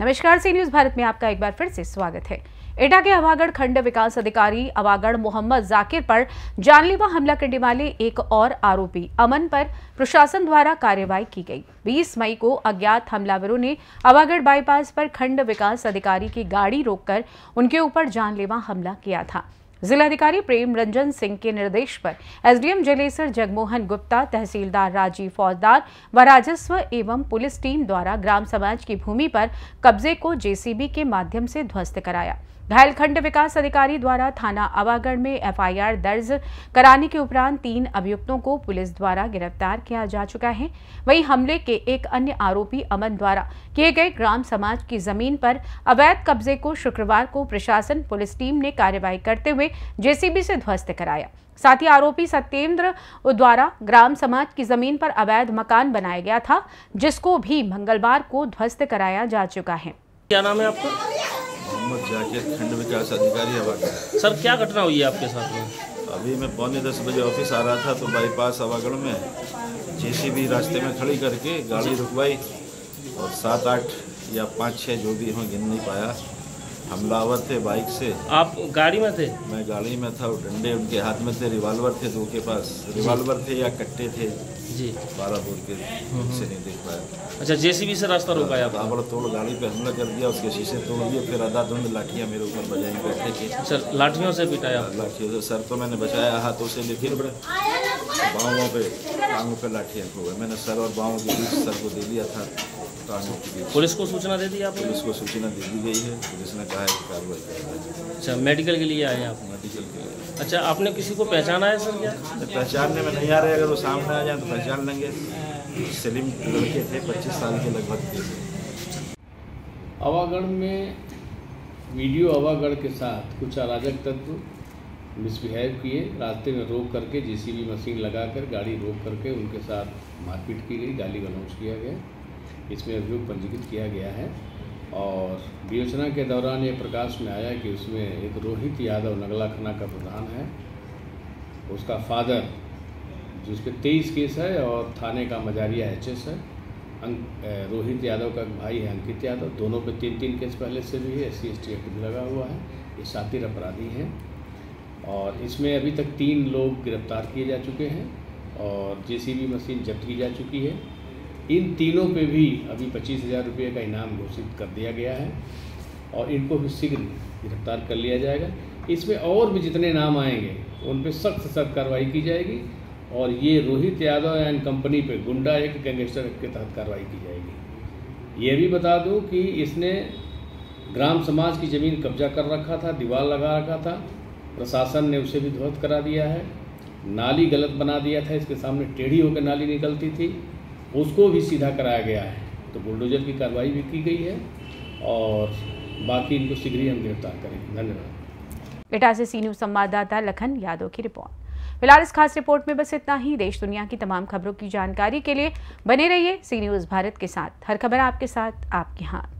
नमस्कार, सी न्यूज़ भारत में आपका एक बार फिर से स्वागत है। एटा के अवागढ़ खंड विकास अधिकारी अवागढ़ मोहम्मद जाकिर पर जानलेवा हमला करने वाले एक और आरोपी अमन पर प्रशासन द्वारा कार्रवाई की गई। 20 मई को अज्ञात हमलावरों ने अवागढ़ बाईपास पर खंड विकास अधिकारी की गाड़ी रोककर उनके ऊपर जानलेवा हमला किया था। जिलाधिकारी प्रेम रंजन सिंह के निर्देश पर एसडीएम जलेसर जगमोहन गुप्ता, तहसीलदार राजीव फौजदार व राजस्व एवं पुलिस टीम द्वारा ग्राम समाज की भूमि पर कब्जे को जेसीबी के माध्यम से ध्वस्त कराया। घायल खंड विकास अधिकारी द्वारा थाना आवागढ़ में एफआईआर दर्ज कराने के उपरांत तीन अभियुक्तों को पुलिस द्वारा गिरफ़्तार किया जा चुका है। वहीं हमले के एक अन्य आरोपी अमन द्वारा किए गए ग्राम समाज की ज़मीन पर अवैध कब्जे को शुक्रवार को प्रशासन पुलिस टीम ने कार्रवाई करते हुए जेसीबी से ध्वस्त कराया। साथ ही आरोपी सत्येंद्र द्वारा ग्राम समाज की ज़मीन पर अवैध मकान बनाया गया था, जिसको भी मंगलवार को ध्वस्त कराया जा चुका है। क्या नाम है आपका? मोहम्मद जाकिर खंड विकास अधिकारी हवागढ़ सर क्या घटना हुई है आपके साथ में? अभी मैं पौने दस बजे ऑफ़िस आ रहा था तो बाईपास हवागढ़ में जेसीबी रास्ते में खड़ी करके गाड़ी रुकवाई और सात आठ या पाँच छः जो भी हों गिन नहीं पाया। हमलावर थे बाइक से। आप गाड़ी में थे? मैं गाड़ी में था और डंडे उनके हाथ में थे रिवाल्वर थे दो के पास। रिवाल्वर थे या कट्टे थे जी। बारह बोर के से नहीं देख पाया। अच्छा जेसीबी से रास्ता रोका है ताबड़ तोड़ गाड़ी पे हमला कर दिया उसके शीशे तोड़ दिए फिर आधा धुंध लाठियाँ मेरे ऊपर बजाई बैठे की सर लाठियों से पिटाया? लाठियों से सर तो मैंने बचाया हाथों से लेकिन बाहों पे टांगों पे लाठियाँ खो गए मैंने सर और बाहों के बीच सर को दे दिया था टांगों के बीच। पुलिस को सूचना दे दी आपने? पुलिस को सूचना दे दी गई है। पुलिस ने कहा है कि कार्रवाई अच्छा मेडिकल के लिए आए आप? मेडिकल के लिए। अच्छा आपने किसी को पहचाना है सर क्या? पहचानने में नहीं आ रहे। अगर वो सामने आ जाए तो पहचान लेंगे। सलीम लड़के थे पच्चीस साल के लगभग थे। अवागढ़ में वीडियो अवागढ़ के साथ कुछ अराजक तत्व मिसबिहेव किए, रास्ते में रोक करके जेसीबी मशीन लगाकर गाड़ी रोक करके उनके साथ मारपीट की गई, गाली गलौज किया गया। इसमें अभियोग पंजीकृत किया गया है और विवेचना के दौरान ये प्रकाश में आया कि उसमें एक रोहित यादव नगला खाना का प्रधान है। उसका फादर, जिस पे तेईस केस है और थाने का मजारिया एच एस है अंक रोहित यादव का भाई है, अंकित यादव। दोनों पे तीन तीन केस पहले से भी है एस सी एस एक्ट भी लगा हुआ है। ये सातिर अपराधी हैं। और इसमें अभी तक तीन लोग गिरफ़्तार किए जा चुके हैं और जेसीबी मशीन जब्त की जा चुकी है। इन तीनों पे भी अभी पच्चीस हज़ार रुपये का इनाम घोषित कर दिया गया है और इनको भी शीघ्र गिरफ़्तार कर लिया जाएगा। इसमें और भी जितने नाम आएँगे, उन पर सख्त सख्त कार्रवाई की जाएगी और ये रोहित यादव एंड कंपनी पे गुंडा एक गैंगस्टर के तहत कार्रवाई की जाएगी। ये भी बता दूँ कि इसने ग्राम समाज की ज़मीन कब्जा कर रखा था, दीवार लगा रखा था प्रशासन ने उसे भी ध्वस्त करा दिया है। नाली गलत बना दिया था, इसके सामने टेढ़ी होकर नाली निकलती थी। उसको भी सीधा कराया गया है। तो बुलडोजर की कार्रवाई भी की गई है और बाकी इनको शीघ्र ही हम गिरफ़्तार करेंगे। धन्यवाद। एटा से सी न्यूज़ संवाददाता लखन यादव की रिपोर्ट। फ़िलहाल इस खास रिपोर्ट में बस इतना ही। देश दुनिया की तमाम खबरों की जानकारी के लिए बने रहिए सी न्यूज़ भारत के साथ। हर खबर आपके साथ, आपके हाथ।